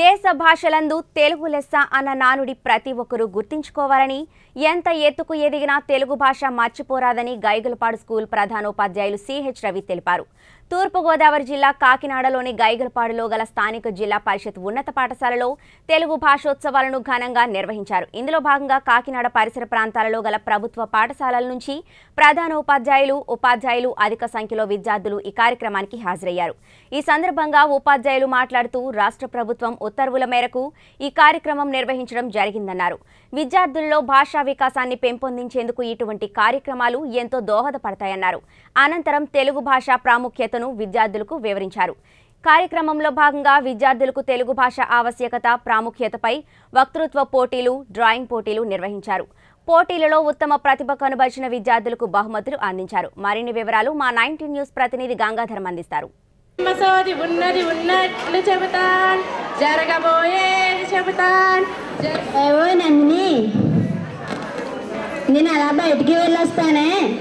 దేశ భాషలందు తెలుగు లెస్స అన్న నానుడి ప్రతి ఒక్కరూ గుర్తించుకోవాలని ఎంత ఎత్తుకు ఎదిగినా తెలుగు భాష మర్చిపోరాదని గైగులపాడు స్కూల్ ప్రధానోపాధ్యాయులు సిహెచ్ రవి తెలిపారు. తూర్పుగోదావరి జిల్లా కాకినాడలోని గైగలపాడులో గల స్థానిక జిల్లా పరిషత్ ఉన్నత పాఠశాలలో తెలుగు భాషోత్సవాలను ఘనంగా నిర్వహించారు. ఇందులో భాగంగా కాకినాడ పరిసర ప్రాంతాలలో గల ప్రభుత్వ పాఠశాలల నుంచి ప్రధానోపాధ్యాయులు ఉపాధ్యాయులు అధిక సంఖ్యలో విద్యార్థులు ఈ కార్యక్రమానికి హాజరయ్యారు. ఈ సందర్భంగా ఉపాధ్యాయులు మాట్లాడుతూ రాష్ట్ర ప్రభుత్వం ఉత్తర్వుల మేరకు ఈ కార్యక్రమం నిర్వహించడం జరిగిందన్నారు. విద్యార్థుల్లో భాషా వికాసాన్ని పెంపొందించేందుకు ఇటువంటి కార్యక్రమాలు ఎంతో దోహదపడతాయన్నారు. అనంతరం తెలుగు భాష ప్రాముఖ్యతను విద్యార్థులకు వివరించారు. కార్యక్రమంలో భాగంగా విద్యార్థులకు తెలుగు భాష ఆవశ్యకత ప్రాముఖ్యతపై వక్తృత్వ పోటీలు డ్రాయింగ్ పోటీలు నిర్వహించారు. పోటీలలో ఉత్తమ ప్రతిభ కనబరిచిన విద్యార్థులకు బహుమతులు అందించారు. మరిన్ని వివరాలు మా నైన్టీన్ న్యూస్ ప్రతినిధి గంగాధరం అందిస్తారు. మసోది ఉన్నది ఉన్నట్లు చెబుతాన్ జరగబోయేది చెబుతాన్ జర- ఏవో నందిని నేను అలా బయటికి వెళ్ళొస్తానే?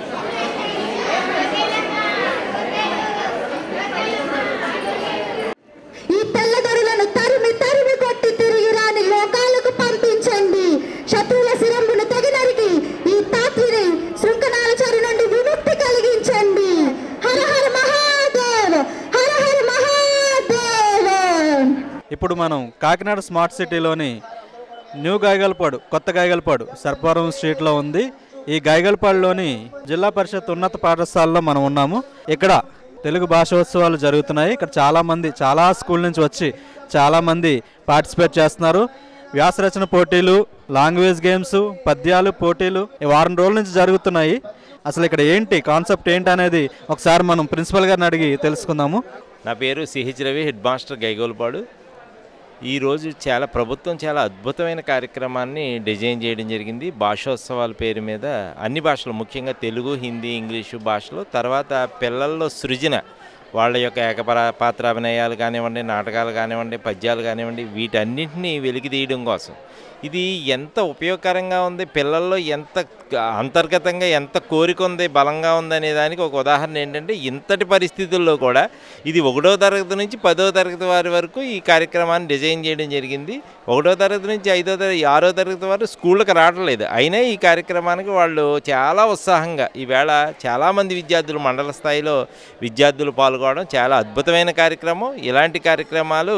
ఇప్పుడు మనం కాకినాడ స్మార్ట్ సిటీలోని న్యూ గాయగల్పాడు కొత్త గాయగల్పాడు సర్పవరం స్ట్రీట్లో ఉంది. ఈ గాయగల్పాడులోని జిల్లా పరిషత్ ఉన్నత పాఠశాలలో మనం ఉన్నాము. ఇక్కడ తెలుగు భాషోత్సవాలు జరుగుతున్నాయి. ఇక్కడ చాలామంది చాలా స్కూల్ నుంచి వచ్చి చాలామంది పార్టిసిపేట్ చేస్తున్నారు. వ్యాసరచన పోటీలు లాంగ్వేజ్ గేమ్స్ పద్యాలు పోటీలు ఈ వారం రోజుల నుంచి జరుగుతున్నాయి. అసలు ఇక్కడ ఏంటి కాన్సెప్ట్ ఏంటి అనేది ఒకసారి మనం ప్రిన్సిపల్ గారిని అడిగి తెలుసుకుందాము. నా పేరు CH Ravi head master Gaigolpadu ఈరోజు చాలా ప్రభుత్వం చాలా అద్భుతమైన కార్యక్రమాన్ని డిజైన్ చేయడం జరిగింది. భాషోత్సవాల పేరు మీద అన్ని భాషలు ముఖ్యంగా తెలుగు హిందీ ఇంగ్లీషు భాషలు తర్వాత పిల్లల్లో సృజన వాళ్ళ యొక్క ఏకపర పాత్రాభినయాలు కానివ్వండి నాటకాలు కానివ్వండి పద్యాలు కానివ్వండి వీటన్నింటినీ వెలికి తీయడం కోసం. ఇది ఎంత ఉపయోగకరంగా ఉంది పిల్లల్లో ఎంత అంతర్గతంగా ఎంత కోరిక ఉంది బలంగా ఉంది అనే దానికి ఒక ఉదాహరణ ఏంటంటే ఇంతటి పరిస్థితుల్లో కూడా ఇది ఒకటో తరగతి నుంచి పదో తరగతి వారి వరకు ఈ కార్యక్రమాన్ని డిజైన్ చేయడం జరిగింది. ఒకటో తరగతి నుంచి ఐదో తరగతి ఆరో తరగతి వారు స్కూళ్ళకి రావట్లేదు. అయినా ఈ కార్యక్రమానికి వాళ్ళు చాలా ఉత్సాహంగా ఈవేళ చాలామంది విద్యార్థులు మండల స్థాయిలో విద్యార్థులు పాల్గొనడం చాలా అద్భుతమైన కార్యక్రమం. ఇలాంటి కార్యక్రమాలు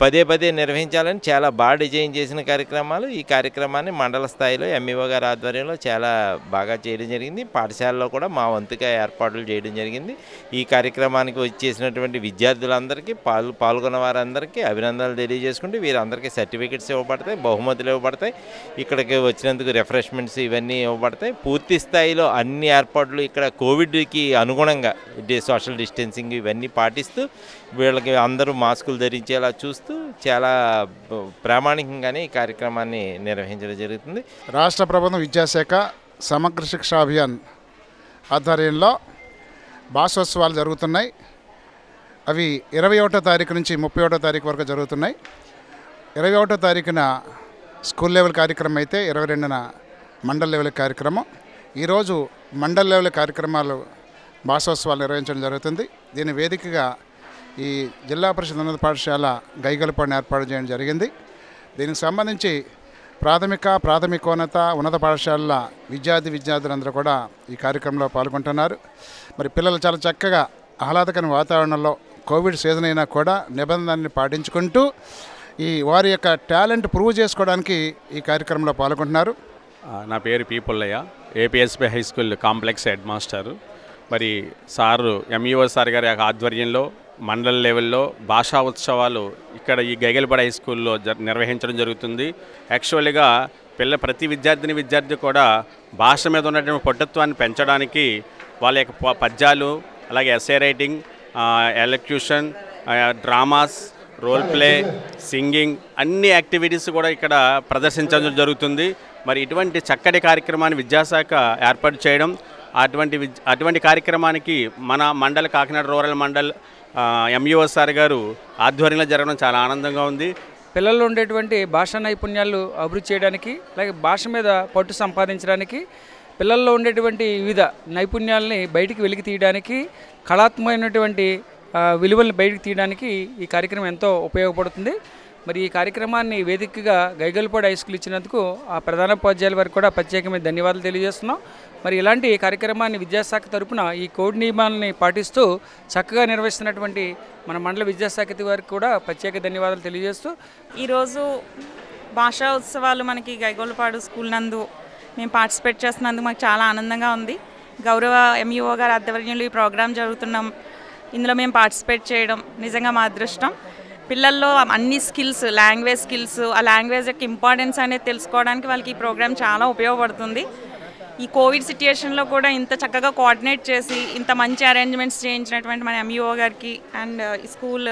పదే పదే నిర్వహించాలని చాలా బాగా డిజైన్ చేసిన కార్యక్రమాలు. ఈ కార్యక్రమాన్ని మండల స్థాయిలో ఎంఈఓ గారి ఆధ్వర్యంలో చాలా బాగా చేయడం జరిగింది. పాఠశాలలో కూడా మా వంతుగా ఏర్పాట్లు చేయడం జరిగింది. ఈ కార్యక్రమానికి వచ్చేసినటువంటి విద్యార్థులందరికీ పాల్ పాల్గొన్న వారందరికీ అభినందనలు తెలియజేసుకుంటూ వీరందరికీ సర్టిఫికెట్స్ ఇవ్వబడతాయి బహుమతులు ఇవ్వబడతాయి. ఇక్కడికి వచ్చినందుకు రిఫ్రెష్మెంట్స్ ఇవన్నీ ఇవ్వబడతాయి. పూర్తి స్థాయిలో అన్ని ఏర్పాట్లు ఇక్కడ కోవిడ్కి అనుగుణంగా సోషల్ డిస్టెన్సింగ్ ఇవన్నీ పాటిస్తూ వీళ్ళకి అందరూ మాస్కులు ధరించేలా చూస్తూ చాలా ప్రామాణికంగానే ఈ కార్యక్రమాన్ని నిర్వహించడం జరుగుతుంది. రాష్ట్ర ప్రభుత్వం విద్యాశాఖ సమగ్ర శిక్షా అభియాన్ ఆధ్వర్యంలో భాషోత్సవాలు జరుగుతున్నాయి. అవి ఇరవై ఒకటో తారీఖు నుంచి ముప్పై ఒకటో తారీఖు వరకు జరుగుతున్నాయి. ఇరవై ఒకటో తారీఖున స్కూల్ లెవెల్ కార్యక్రమం అయితే ఇరవై రెండున మండల్ లెవెల్ కార్యక్రమం. ఈరోజు మండల్ లెవెల్ కార్యక్రమాలు భాషోత్సవాలు నిర్వహించడం జరుగుతుంది. దీని వేదికగా ఈ జిల్లా పరిషత్ ఉన్నత పాఠశాల గైగలపాడుని ఏర్పాటు చేయడం జరిగింది. దీనికి సంబంధించి ప్రాథమిక ప్రాథమికోన్నత ఉన్నత పాఠశాలల విద్యార్థి విద్యార్థులందరూ కూడా ఈ కార్యక్రమంలో పాల్గొంటున్నారు. మరి పిల్లలు చాలా చక్కగా ఆహ్లాదకరమైన వాతావరణంలో కోవిడ్ సీజన్ అయినా కూడా నిబంధనల్ని పాటించుకుంటూ ఈ వారి యొక్క టాలెంట్ ప్రూవ్ చేసుకోవడానికి ఈ కార్యక్రమంలో పాల్గొంటున్నారు. నా పేరు Pipullayya APSP high school complex head master. మరి సారు ఎంఈఓ సార్ గారి యొక్క ఆధ్వర్యంలో మండల లెవెల్లో భాషా ఉత్సవాలు ఇక్కడ ఈ గైగలపడ హై స్కూల్లో జ నిర్వహించడం జరుగుతుంది. యాక్చువల్గా పిల్ల ప్రతి విద్యార్థిని విద్యార్థి కూడా భాష మీద ఉన్నటువంటి పట్టుత్వాన్ని పెంచడానికి వాళ్ళ యొక్క ప- పద్యాలు అలాగే SA writing elocution dramas role play singing అన్ని యాక్టివిటీస్ కూడా ఇక్కడ ప్రదర్శించడం జరుగుతుంది. మరి ఇటువంటి చక్కటి కార్యక్రమాన్ని విద్యాశాఖ ఏర్పాటు చేయడం అటువంటి అటువంటి కార్యక్రమానికి మన మండల కాకినాడ రూరల్ మండల్ ఎంయూఎస్ఆర్ గారు ఆధ్వర్యంలో జరగడం చాలా ఆనందంగా ఉంది. పిల్లల్లో ఉండేటువంటి భాషా నైపుణ్యాలు అభివృద్ధి చేయడానికి అలాగే భాష మీద పట్టు సంపాదించడానికి పిల్లల్లో ఉండేటువంటి వివిధ నైపుణ్యాలని బయటికి వెలికి తీయడానికి కళాత్మకమైనటువంటి ఆ, విలువల్ని బయటికి తీయడానికి ఈ కార్యక్రమం ఎంతో ఉపయోగపడుతుంది. మరి ఈ కార్యక్రమాన్ని వేదికగా గైగల్పాడు హై స్కూల్ ఇచ్చినందుకు ఆ ప్రధానోపాధ్యాయుల వారికి కూడా ప్రత్యేకమైన ధన్యవాదాలు తెలియజేస్తున్నాం. మరి ఇలాంటి కార్యక్రమాన్ని విద్యాశాఖ తరపున ఈ కోడ్ నియమాలని పాటిస్తూ చక్కగా నిర్వహిస్తున్నటువంటి మన మండల విద్యాశాఖ వారికి కూడా ప్రత్యేక ధన్యవాదాలు తెలియజేస్తూ ఈరోజు భాషా ఉత్సవాలు మనకి గైగోలపాడు స్కూల్ నందు మేము పార్టిసిపేట్ చేస్తున్నందుకు మాకు చాలా ఆనందంగా ఉంది. గౌరవ ఎంఈఓ గారి ఆధ్వర్యంలో ఈ ప్రోగ్రాం జరుగుతున్నాం. ఇందులో మేము పార్టిసిపేట్ చేయడం నిజంగా మా అదృష్టం. పిల్లల్లో అన్ని స్కిల్స్ లాంగ్వేజ్ స్కిల్స్ ఆ లాంగ్వేజ్ యొక్క ఇంపార్టెన్స్ అనేది తెలుసుకోవడానికి వాళ్ళకి ఈ ప్రోగ్రామ్ చాలా ఉపయోగపడుతుంది. ఈ కోవిడ్ సిచ్యుయేషన్లో కూడా ఇంత చక్కగా కోఆర్డినేట్ చేసి ఇంత మంచి అరేంజ్మెంట్స్ చేయించినటువంటి మన ఎంఈఓ గారికి and school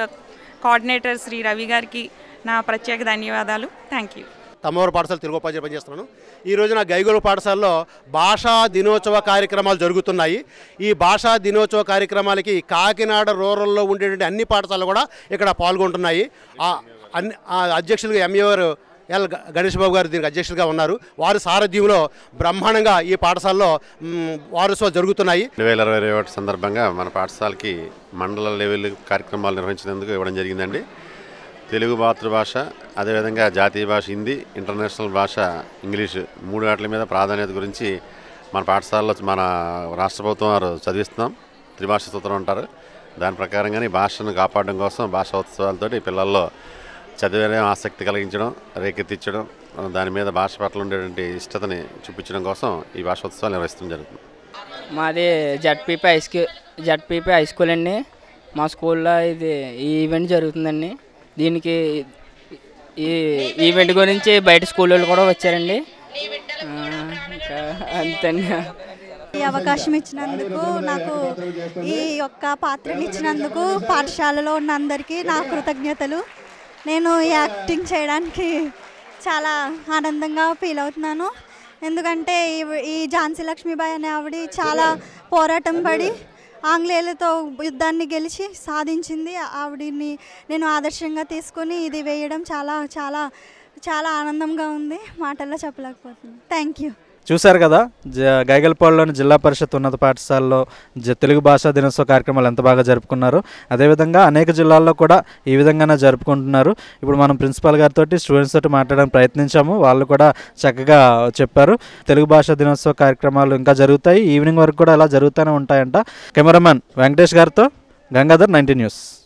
coordinator Shri Ravi గారికి నా ప్రత్యేక ధన్యవాదాలు. థ్యాంక్ యూ తమ్మవారి పాఠశాల తిరుగుపాజీ పనిచేస్తున్నాను. ఈ రోజున గైగోలు పాఠశాలలో భాషా దినోత్సవ కార్యక్రమాలు జరుగుతున్నాయి. ఈ భాషా దినోత్సవ కార్యక్రమాలకి కాకినాడ రూరల్లో ఉండేటువంటి అన్ని పాఠశాలలు కూడా ఇక్కడ పాల్గొంటున్నాయి. అన్ని ఆ అధ్యక్షులుగా ఎంఏఆర్ ఎల్ గణేష్ బాబు గారు దీనికి అధ్యక్షులుగా ఉన్నారు. వారి సారథ్యంలో బ్రహ్మాండంగా ఈ పాఠశాలలో మ్, వారోత్సవాలు జరుగుతున్నాయి. రెండు వేల ఇరవై ఒకటి సందర్భంగా మన పాఠశాలకి మండల లెవెల్ కార్యక్రమాలు నిర్వహించినందుకు ఇవ్వడం జరిగిందండి. తెలుగు మాతృభాష అదేవిధంగా జాతీయ భాష హిందీ ఇంటర్నేషనల్ భాష ఇంగ్లీష్ మూడు వాటి మీద ప్రాధాన్యత గురించి మన పాఠశాలలో మన రాష్ట్ర ప్రభుత్వం వారు చదివిస్తున్నాం. త్రిభాష సూత్రం అంటారు. దాని ప్రకారంగానే భాషను కాపాడడం కోసం భాషా ఉత్సవాలతో పిల్లల్లో చదివే ఆసక్తి కలిగించడం రేకెత్తించడం దాని మీద భాష పట్ల ఉండేటువంటి ఇష్టతని చూపించడం కోసం ఈ భాషోత్సవాలు నిర్వహించడం జరుగుతుంది. మాది ZPP high school ZPP high school అండి. మా స్కూల్లో ఇది ఈ ఈవెంట్ జరుగుతుందండి. దీనికి ఈ ఈవెంట్ గురించి బయట స్కూల్ వాళ్ళు కూడా వచ్చారండి. ఆ, ఇంకా ఈ అవకాశం ఇచ్చినందుకు నాకు ఈ యొక్క పాత్రని ఇచ్చినందుకు పాఠశాలలో ఉన్న అందరికీ నా కృతజ్ఞతలు. నేను ఈ యాక్టింగ్ చేయడానికి చాలా ఆనందంగా ఫీల్ అవుతున్నాను. ఎందుకంటే ఈ- ఈ ఝాన్సీ లక్ష్మీబాయి అనే ఆవిడ చాలా పోరాటం పడి ఆంగ్లేయులతో యుద్ధాన్ని గెలిచి సాధించింది. ఆవిడని నేను ఆదర్శంగా తీసుకొని ఇది వేయడం చాలా చాలా చాలా ఆనందంగా ఉంది. మాటల్లో చెప్పలేకపోతున్నాను. థ్యాంక్ యూ చూశారు కదా? జ గైగల్పాడులోని జిల్లా పరిషత్ ఉన్నత పాఠశాలలో జ తెలుగు భాషా దినోత్సవ కార్యక్రమాలు ఎంత బాగా జరుపుకున్నారు అదేవిధంగా అనేక జిల్లాల్లో కూడా ఈ విధంగానే జరుపుకుంటున్నారు. ఇప్పుడు మనం ప్రిన్సిపాల్ గారితో స్టూడెంట్స్ తోటి మాట్లాడడానికి ప్రయత్నించాము. వాళ్ళు కూడా చక్కగా చెప్పారు. తెలుగు భాషా దినోత్సవ కార్యక్రమాలు ఇంకా జరుగుతాయి. ఈవినింగ్ వరకు కూడా అలా జరుగుతూనే ఉంటాయంట. కెమెరామ్యాన్ వెంకటేష్ గారితో గంగాధర్ నైన్టీ న్యూస్.